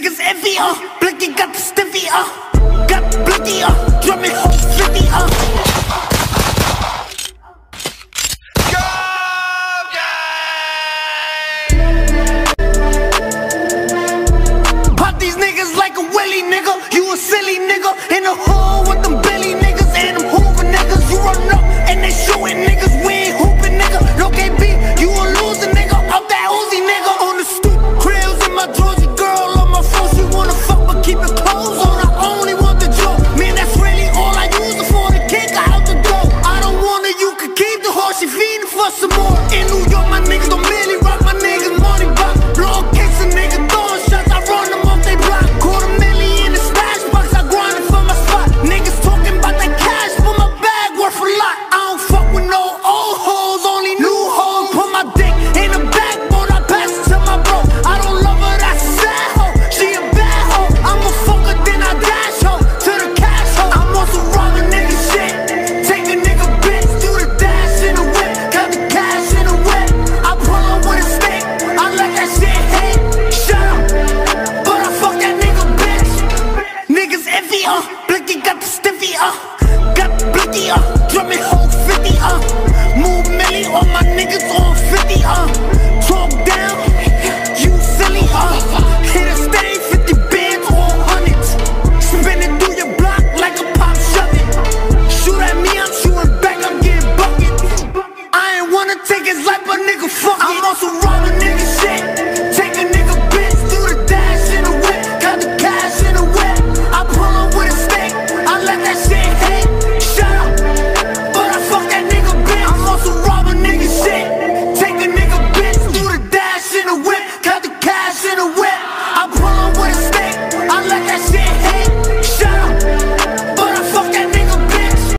niggas envy, uh. Blicky got the stiffy, uh. Got blicky, uh. Drumming home 50, uh. Pop these niggas like a willy nigga. You a silly nigga in the hole for some more. In New York, my niggas don't merely got the stiffy, uh, got the blicky, uh, drumming whole 50, uh.